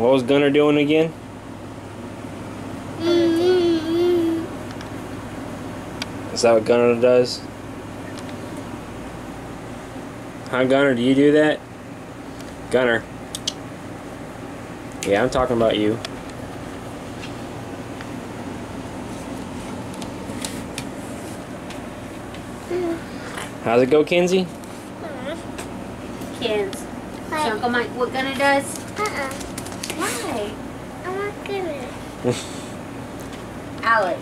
What was Gunner doing again? Mm-hmm. Is that what Gunner does? Huh, Gunner? Do you do that? Gunner. Yeah, I'm talking about you. How's it go, Kenzie? Kids. So Uncle Mike, what Gunner does? Uh-uh. Alex.